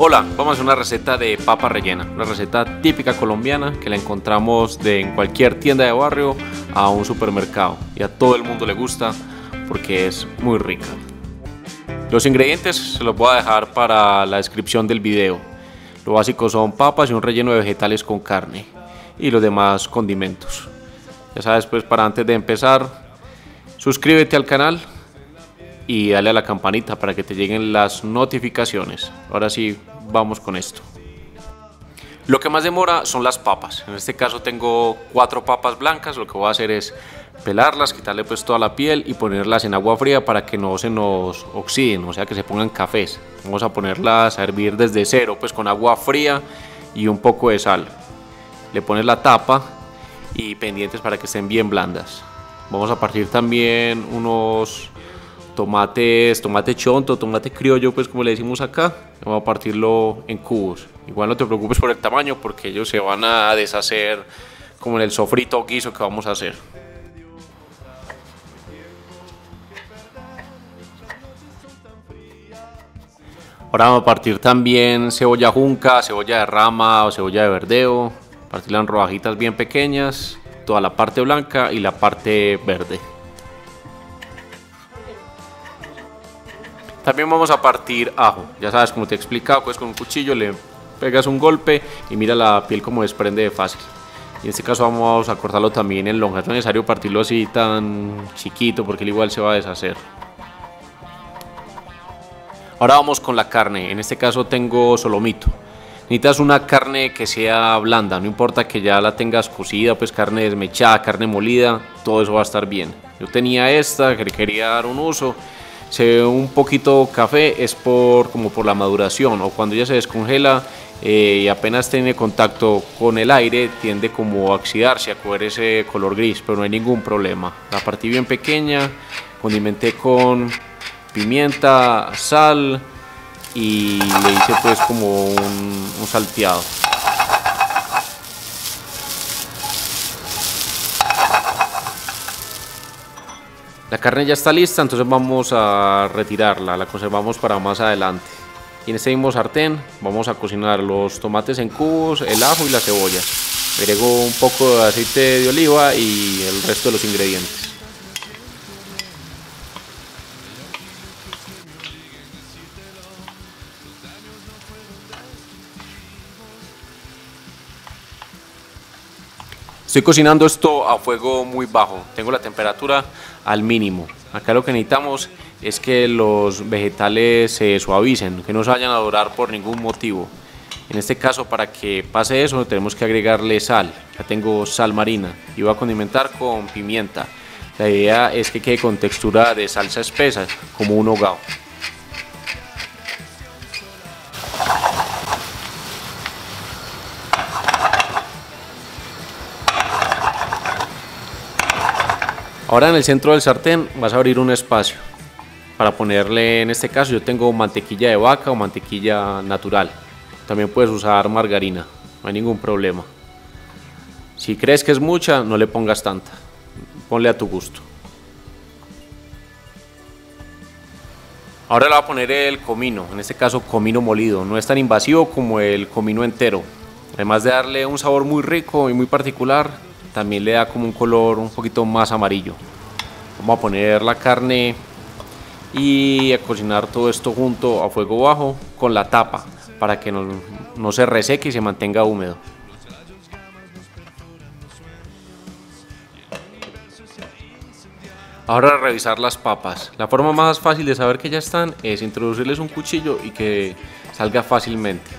Hola, vamos a hacer una receta de papa rellena, una receta típica colombiana que la encontramos de en cualquier tienda de barrio a un supermercado y a todo el mundo le gusta porque es muy rica. Los ingredientes se los voy a dejar para la descripción del video. Lo básico son papas y un relleno de vegetales con carne y los demás condimentos. Ya sabes, pues para antes de empezar, suscríbete al canal y dale a la campanita para que te lleguen las notificaciones. Ahora sí, vamos con esto. Lo que más demora son las papas. En este caso tengo cuatro papas blancas. Lo que voy a hacer es pelarlas, quitarle pues toda la piel y ponerlas en agua fría para que no se nos oxiden, o sea que se pongan cafés. Vamos a ponerlas a hervir desde cero, pues con agua fría y un poco de sal. Le pones la tapa y pendientes para que estén bien blandas. Vamos a partir también unos tomates, tomate chonto, tomate criollo, pues como le decimos acá, vamos a partirlo en cubos. Igual no te preocupes por el tamaño porque ellos se van a deshacer como en el sofrito guiso que vamos a hacer. Ahora vamos a partir también cebolla junca, cebolla de rama o cebolla de verdeo. Partirla en rodajitas bien pequeñas, toda la parte blanca y la parte verde. También vamos a partir ajo. Ya sabes, como te he explicado, pues con un cuchillo le pegas un golpe y mira la piel como desprende de fácil. Y en este caso vamos a cortarlo también en lonjas. No es necesario partirlo así tan chiquito porque igual se va a deshacer. Ahora vamos con la carne. En este caso tengo solomito. Necesitas una carne que sea blanda, no importa que ya la tengas cocida, pues carne desmechada, carne molida, todo eso va a estar bien. Yo tenía esta quería dar un uso se ve un poquito café es por como por la maduración o cuando ya se descongela eh, y apenas tiene contacto con el aire tiende como a oxidarse, a coger ese color gris, pero no hay ningún problema. La partí bien pequeña, condimenté con pimienta, sal y le hice pues como un salteado. La carne ya está lista, entonces vamos a retirarla, la conservamos para más adelante. Y en este mismo sartén vamos a cocinar los tomates en cubos, el ajo y la cebolla. Agrego un poco de aceite de oliva y el resto de los ingredientes. Estoy cocinando esto a fuego muy bajo, tengo la temperatura al mínimo. Acá lo que necesitamos es que los vegetales se suavicen, que no se vayan a dorar por ningún motivo. En este caso, para que pase eso, tenemos que agregarle sal. Ya tengo sal marina y voy a condimentar con pimienta. La idea es que quede con textura de salsa espesa, como un hogao. Ahora en el centro del sartén vas a abrir un espacio para ponerle, en este caso yo tengo mantequilla de vaca o mantequilla natural. También puedes usar margarina, no hay ningún problema. Si crees que es mucha, no le pongas tanta. Ponle a tu gusto. Ahora le voy a poner el comino, en este caso comino molido. No es tan invasivo como el comino entero. Además de darle un sabor muy rico y muy particular, también le da como un color un poquito más amarillo. Vamos a poner la carne y a cocinar todo esto junto a fuego bajo con la tapa para que no, no se reseque y se mantenga húmedo. Ahora revisar las papas. La forma más fácil de saber que ya están es introducirles un cuchillo y que salga fácilmente.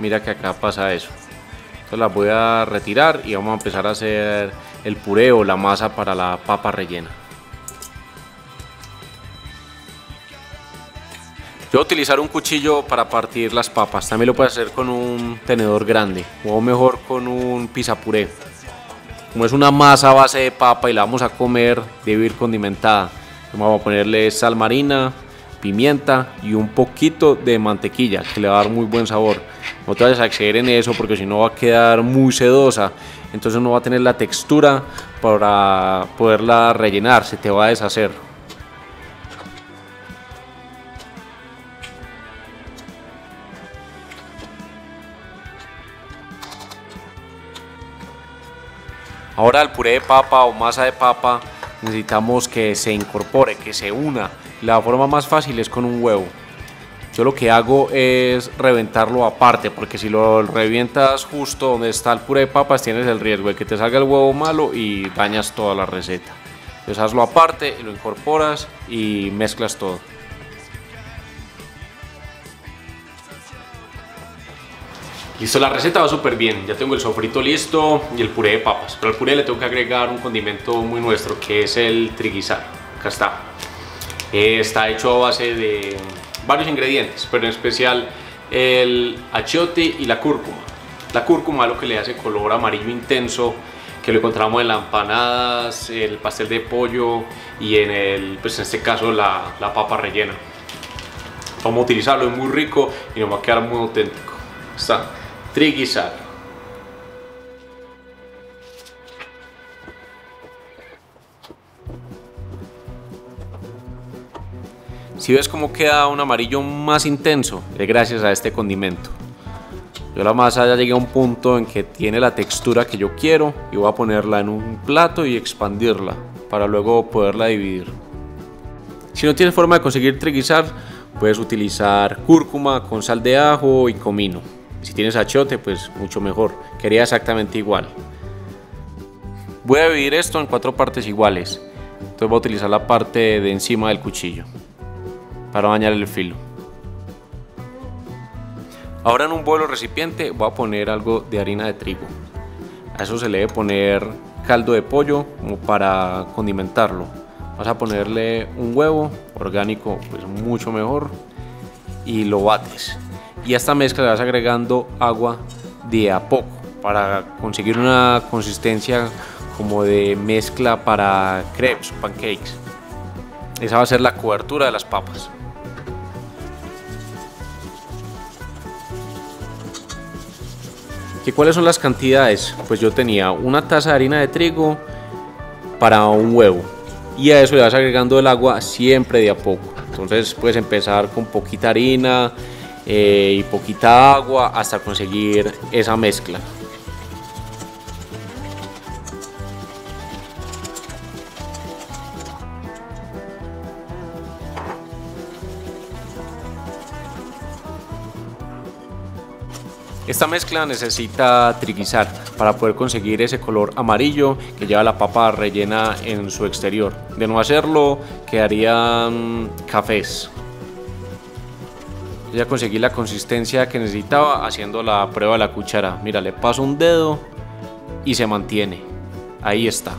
Mira que acá pasa eso las voy a retirar y vamos a empezar a hacer el puré o la masa para la papa rellena. Yo voy a utilizar un cuchillo para partir las papas, también lo puedes hacer con un tenedor grande o mejor con un puré. Como es una masa base de papa y la vamos a comer, debe ir condimentada. Vamos a ponerle sal marina, pimienta y un poquito de mantequilla que le va a dar muy buen sabor. No te vayas a en eso porque si no va a quedar muy sedosa, entonces no va a tener la textura para poderla rellenar, se te va a deshacer. Ahora el puré de papa o masa de papa necesitamos que se incorpore, que se una la forma más fácil es con un huevo. Yo lo que hago es reventarlo aparte, porque si lo revientas justo donde está el puré de papas tienes el riesgo de que te salga el huevo malo y dañas toda la receta. Entonces hazlo aparte lo incorporas y mezclas todo. Listo, la receta va súper bien. Ya tengo el sofrito listo y el puré de papas. Pero al puré le tengo que agregar un condimento muy nuestro que es el triguizar. Acá está. Eh, está hecho a base de varios ingredientes, pero en especial el achiote y la cúrcuma. La cúrcuma es lo que le hace color amarillo intenso que lo encontramos en las empanadas, el pastel de pollo y en el, pues en este caso la, papa rellena. Vamos a utilizarlo, es muy rico y nos va a quedar muy auténtico. Está triguizar. Si ves cómo queda un amarillo más intenso, es gracias a este condimento. Yo la masa ya llegué a un punto en que tiene la textura que yo quiero y voy a ponerla en un plato y expandirla para luego poderla dividir. Si no tienes forma de conseguir triguizar, puedes utilizar cúrcuma con sal de ajo y comino. Si tienes achiote, pues mucho mejor. Quería exactamente igual. Voy a dividir esto en cuatro partes iguales. Entonces voy a utilizar la parte de encima del cuchillo para bañar el filo. Ahora en un bolo recipiente voy a poner algo de harina de trigo. A eso se le debe poner caldo de pollo como para condimentarlo. Vas a ponerle un huevo orgánico, pues mucho mejor, y lo bates. Y a esta mezcla le vas agregando agua de a poco para conseguir una consistencia como de mezcla para crepes pancakes. Esa va a ser la cobertura de las papas. ¿Que ¿Cuáles son las cantidades? Pues yo tenía una taza de harina de trigo para un huevo y a eso le vas agregando el agua siempre de a poco. Entonces puedes empezar con poquita harina eh, y poquita agua hasta conseguir esa mezcla. Esta mezcla necesita triguizar para poder conseguir ese color amarillo que lleva la papa rellena en su exterior. De no hacerlo, quedarían cafés. Ya conseguí la consistencia que necesitaba haciendo la prueba de la cuchara. Mira, le paso un dedo y se mantiene. Ahí está.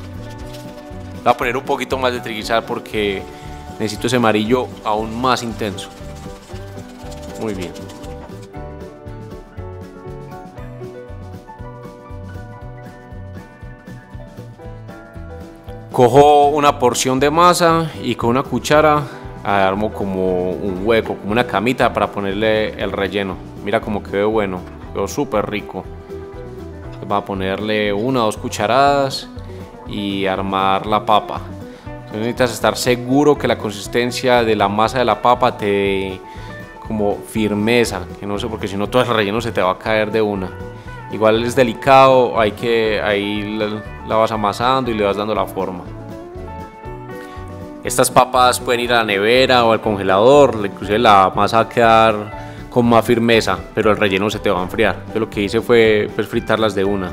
Voy a poner un poquito más de triguizar porque necesito ese amarillo aún más intenso. Muy bien. Cojo una porción de masa y con una cuchara armo como un hueco, como una camita para ponerle el relleno. Mira cómo quedó bueno, quedó súper rico. Va a ponerle una o dos cucharadas y armar la papa. necesitas estar seguro que la consistencia de la masa de la papa te dé como firmeza, que no sé, porque si no todo el relleno se te va a caer de una. Igual es delicado, hay que ahí la vas amasando y le vas dando la forma. Estas papas pueden ir a la nevera o al congelador, inclusive la masa va a quedar con más firmeza, pero el relleno se te va a enfriar. Yo lo que hice fue pues, fritarlas de una.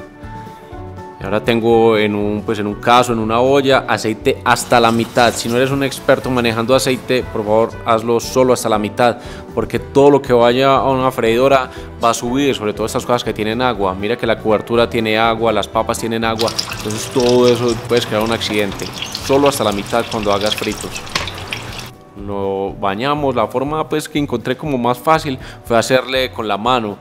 Ahora tengo en un, pues en un caso, en una olla, aceite hasta la mitad. Si no eres un experto manejando aceite, por favor hazlo solo hasta la mitad, porque todo lo que vaya a una freidora va a subir, sobre todo estas cosas que tienen agua. Mira que la cobertura tiene agua, las papas tienen agua, entonces todo eso puede crear un accidente. Solo hasta la mitad cuando hagas fritos. Lo bañamos, la forma pues que encontré como más fácil fue hacerle con la mano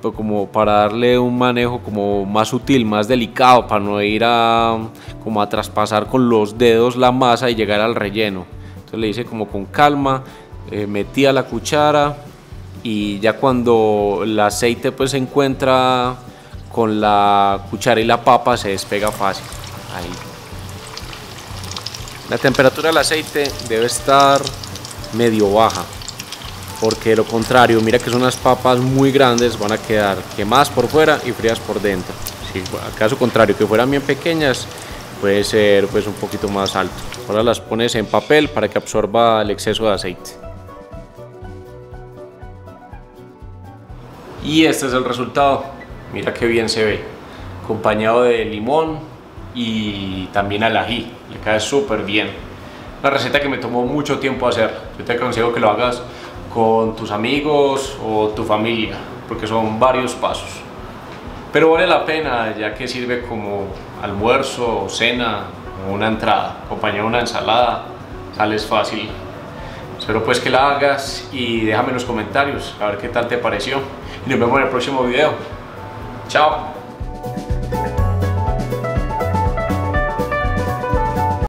como para darle un manejo como más sutil, más delicado, para no ir a como a traspasar con los dedos la masa y llegar al relleno. Entonces le hice como con calma, eh, metía la cuchara y ya cuando el aceite pues se encuentra con la cuchara y la papa se despega fácil. La temperatura del aceite debe estar medio baja porque lo contrario, mira que son unas papas muy grandes, van a quedar quemadas por fuera y frías por dentro. Si caso contrario que fueran bien pequeñas, puede ser pues un poquito más alto. Ahora las pones en papel para que absorba el exceso de aceite. Y este es el resultado. Mira qué bien se ve. Acompañado de limón y también al ají. Le cae súper bien. Una receta que me tomó mucho tiempo hacer. Yo te aconsejo que lo hagas con tus amigos o tu familia, porque son varios pasos. Pero vale la pena ya que sirve como almuerzo, cena una entrada, acompañado de una ensalada, sales fácil. Espero pues que la hagas y déjame en los comentarios a ver qué tal te pareció. Y nos vemos en el próximo video. Chao.